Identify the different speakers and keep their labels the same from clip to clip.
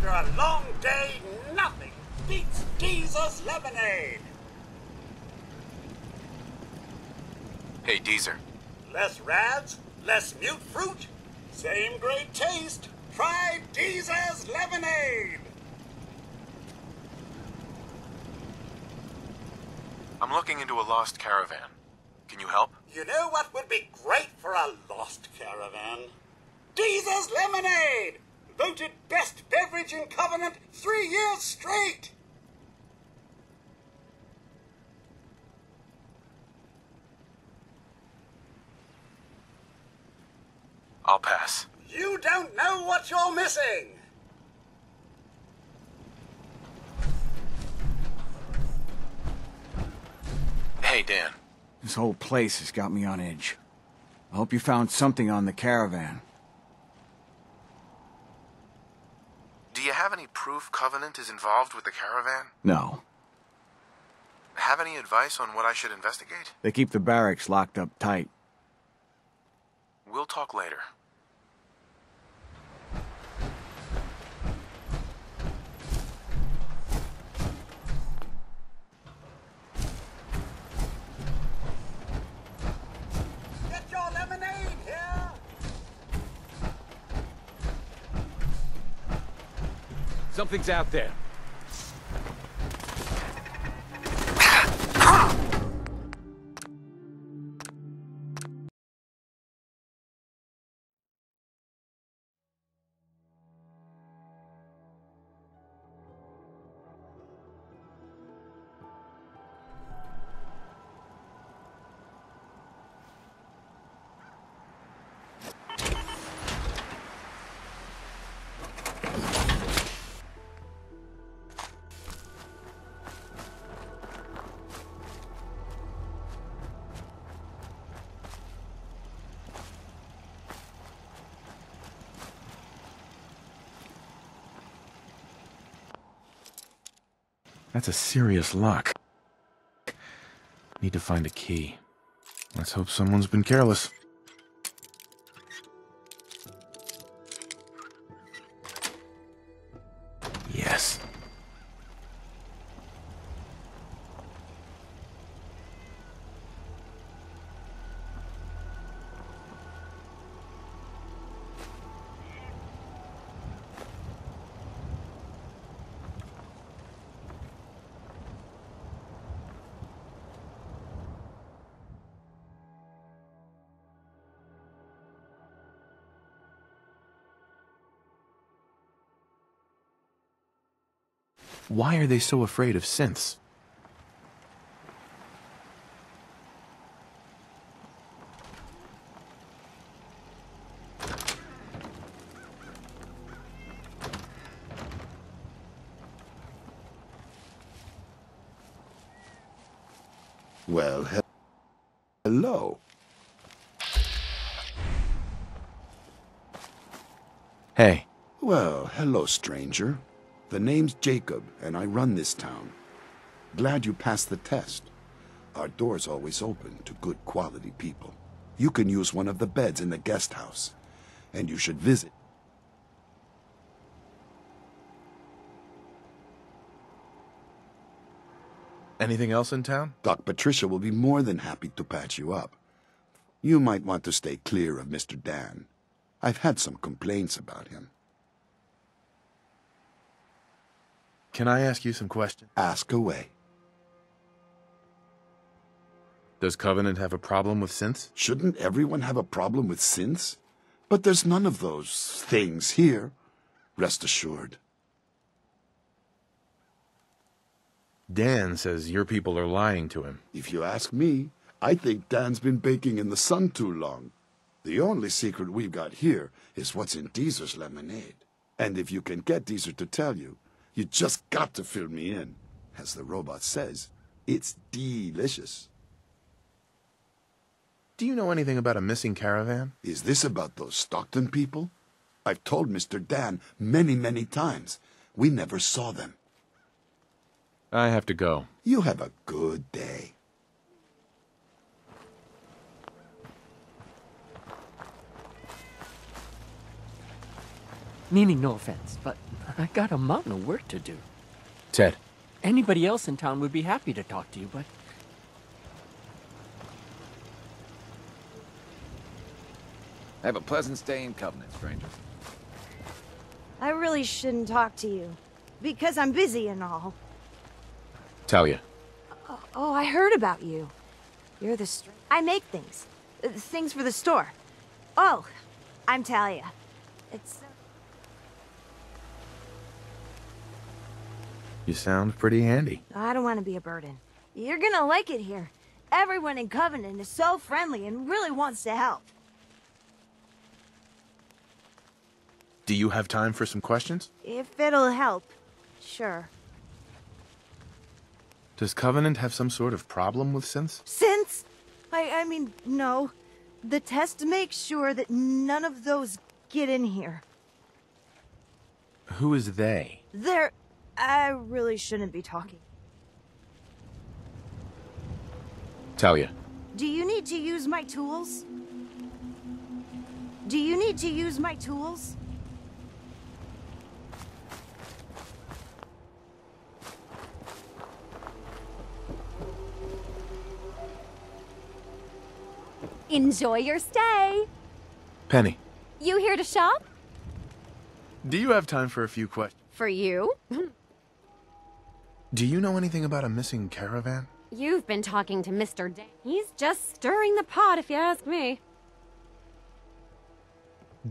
Speaker 1: After a long day, nothing beats Deezer's lemonade.
Speaker 2: Hey, Deezer.
Speaker 1: Less rads, less mutfruit, same great taste. Try Deezer's lemonade.
Speaker 2: I'm looking into a lost caravan. Can you help?
Speaker 1: You know what would be great for a lost caravan? Deezer's lemonade! Voted best beverage in Covenant three years straight!
Speaker 2: I'll pass.
Speaker 1: You don't know what you're missing!
Speaker 2: Hey, Dan.
Speaker 3: This whole place has got me on edge. I hope you found something on the caravan.
Speaker 2: Do you have any proof Covenant is involved with the caravan?
Speaker 3: No.
Speaker 2: Have any advice on what I should investigate?
Speaker 3: They keep the barracks locked up tight.
Speaker 2: We'll talk later.
Speaker 1: Get your lemonade here!
Speaker 3: Something's out there.
Speaker 4: That's a serious lock. Need to find a key. Let's hope someone's been careless. Why are they so afraid of synths?
Speaker 5: Well, he- hello.
Speaker 4: Hey,
Speaker 5: Well, hello, stranger. The name's Jacob, and I run this town. Glad you passed the test. Our door's always open to good quality people. You can use one of the beds in the guest house, and you should visit.
Speaker 4: anything else in town?
Speaker 5: Doc Patricia will be more than happy to patch you up. You might want to stay clear of Mr. Dan. I've had some complaints about him.
Speaker 4: Can I ask you some questions?
Speaker 5: Ask away.
Speaker 4: Does Covenant have a problem with synths?
Speaker 5: Shouldn't everyone have a problem with synths? But there's none of those things here. Rest assured.
Speaker 4: Dan says your people are lying to him.
Speaker 5: If you ask me, I think Dan's been baking in the sun too long. The only secret we've got here is what's in Deezer's lemonade. And if you can get Deezer to tell you, you just got to fill me in. As the robot says, it's delicious.
Speaker 4: Do you know anything about a missing caravan?
Speaker 5: Is this about those Stockton people? I've told Mr. Dan many, many times. We never saw them.
Speaker 4: I have to go.
Speaker 5: You have a good day.
Speaker 6: Meaning no offense, but I got a mountain of work to do.
Speaker 4: Ted,
Speaker 6: Anybody else in town would be happy to talk to you, but
Speaker 7: Have a pleasant stay in Covenant, stranger.
Speaker 8: I really shouldn't talk to you. Because I'm busy and all.
Speaker 4: Talia.
Speaker 8: Oh, I heard about you. You're the str- I make things. Uh, things for the store. Oh, I'm Talia. It's...
Speaker 4: You sound pretty handy.
Speaker 8: I don't want to be a burden. You're gonna like it here. Everyone in Covenant is so friendly and really wants to help.
Speaker 4: Do you have time for some questions?
Speaker 8: If it'll help. Sure.
Speaker 4: Does Covenant have some sort of problem with synths?
Speaker 8: Since... I, I mean, no. The test makes sure that none of those get in here.
Speaker 4: Who is they?
Speaker 8: They're... I really shouldn't be talking.
Speaker 4: Talia.
Speaker 8: Do you need to use my tools? Do you need to use my tools?
Speaker 9: Enjoy your stay.
Speaker 4: Penny.
Speaker 9: You here to shop?
Speaker 4: Do you have time for a few questions?
Speaker 9: For you?
Speaker 4: Do you know anything about a missing caravan?
Speaker 9: You've been talking to Mr. Dan. He's just stirring the pot, if you ask me.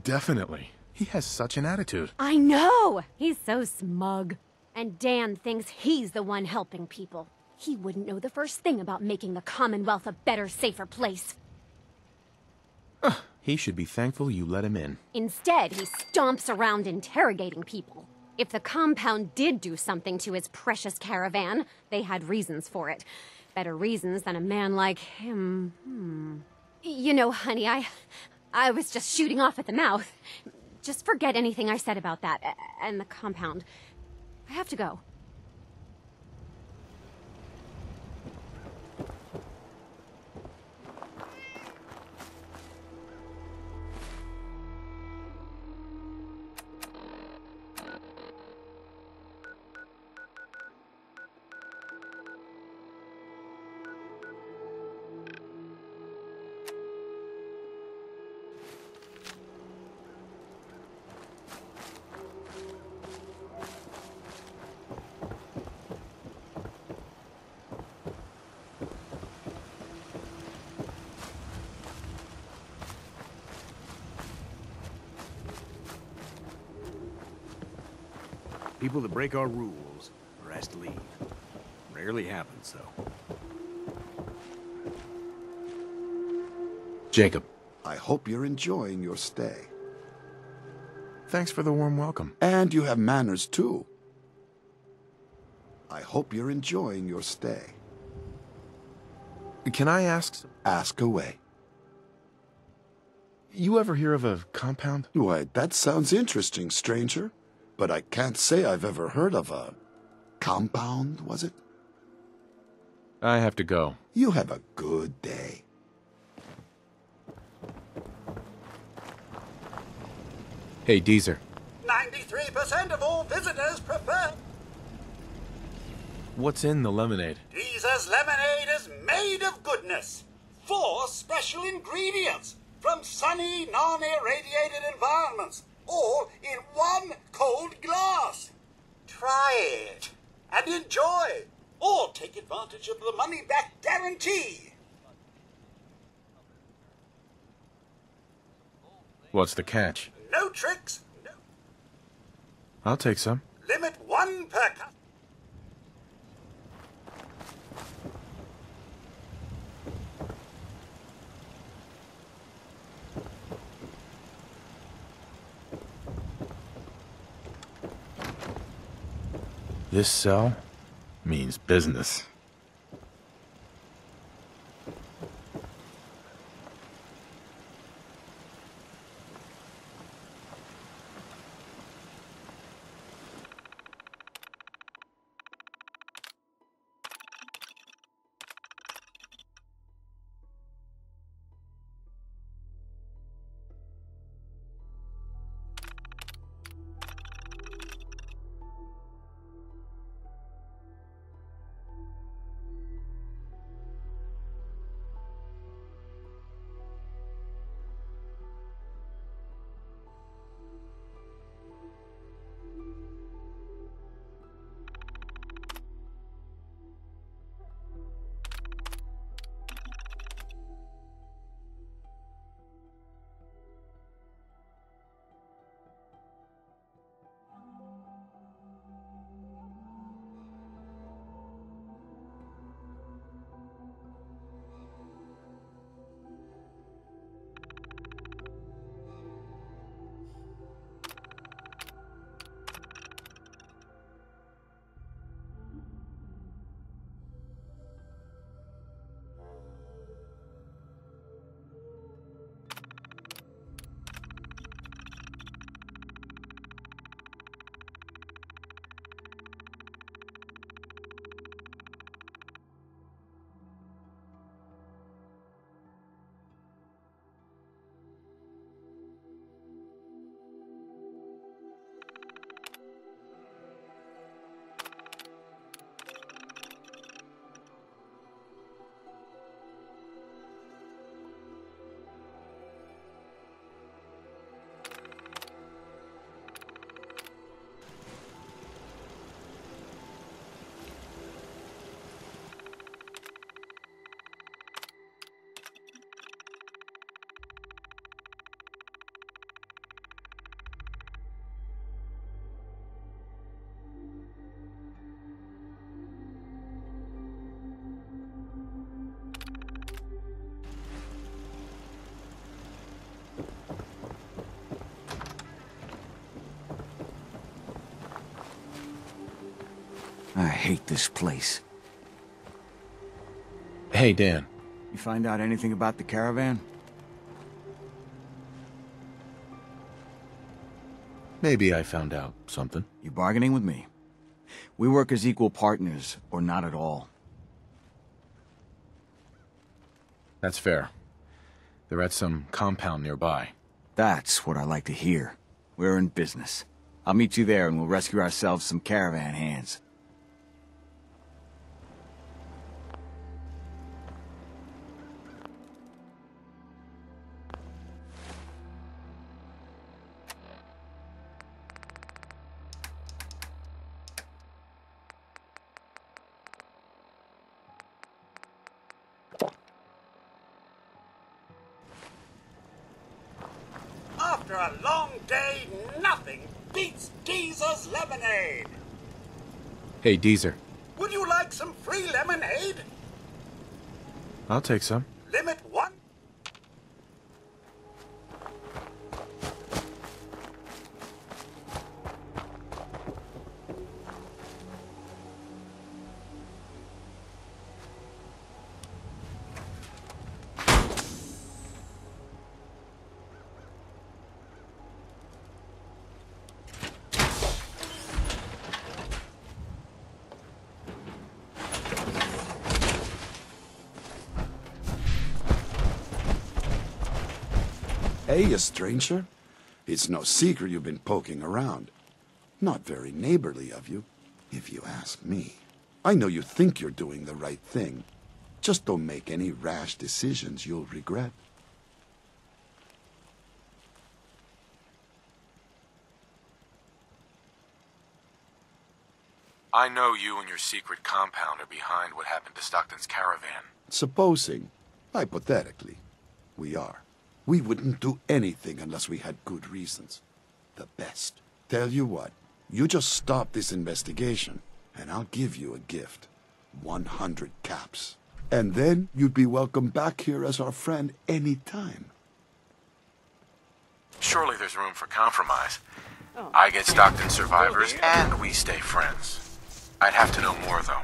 Speaker 4: Definitely. He has such an attitude.
Speaker 9: I know! He's so smug. And Dan thinks he's the one helping people. He wouldn't know the first thing about making the Commonwealth a better, safer place.
Speaker 4: He should be thankful you let him in.
Speaker 9: Instead, he stomps around interrogating people. If the compound did do something to his precious caravan, they had reasons for it. Better reasons than a man like him. Hmm. You know, honey, I. I was just shooting off at the mouth. Just forget anything I said about that and the compound. I have to go.
Speaker 10: People that break our rules are asked to leave. Rarely happens, though.
Speaker 4: Jacob.
Speaker 5: I hope you're enjoying your stay.
Speaker 4: Thanks for the warm welcome.
Speaker 5: And you have manners, too. I hope you're enjoying your stay.
Speaker 4: Can I ask?
Speaker 5: Ask away.
Speaker 4: You ever hear of a compound?
Speaker 5: Why, that sounds interesting, stranger. But I can't say I've ever heard of a compound, was it?
Speaker 4: I have to go.
Speaker 5: You have a good day.
Speaker 4: Hey, Deezer.
Speaker 1: 93% of all visitors prefer
Speaker 4: What's in the lemonade?
Speaker 1: Deezer's lemonade is made of goodness. Four special ingredients from sunny, non-irradiated environments, all in one cold glass. Try it and enjoy, or take advantage of the money-back guarantee.
Speaker 4: What's the catch?
Speaker 1: No tricks, no
Speaker 4: I'll take some.
Speaker 1: limit one per customer.
Speaker 4: This cell means business.
Speaker 3: Hate this place.
Speaker 4: Hey, Dan.
Speaker 3: You find out anything about the caravan?
Speaker 4: Maybe I found out something.
Speaker 3: You bargaining with me? We work as equal partners, or not at all.
Speaker 4: That's fair. They're at some compound nearby.
Speaker 3: That's what I like to hear. We're in business. I'll meet you there and we'll rescue ourselves some caravan hands.
Speaker 1: After a long day, nothing beats Deezer's lemonade.
Speaker 4: Hey, Deezer.
Speaker 1: Would you like some free lemonade?
Speaker 4: I'll take some.
Speaker 1: Limit one.
Speaker 5: Hey, a stranger. It's no secret you've been poking around. Not very neighborly of you, if you ask me. I know you think you're doing the right thing. Just don't make any rash decisions you'll regret.
Speaker 2: I know you and your secret compound are behind what happened to Stockton's caravan.
Speaker 5: Supposing, hypothetically, we are. We wouldn't do anything unless we had good reasons. The best. Tell you what, you just stop this investigation, and I'll give you a gift. 100 caps. And then you'd be welcome back here as our friend any time.
Speaker 2: Surely there's room for compromise. Oh. I get Stockton survivors, and we stay friends. I'd have to know more, though.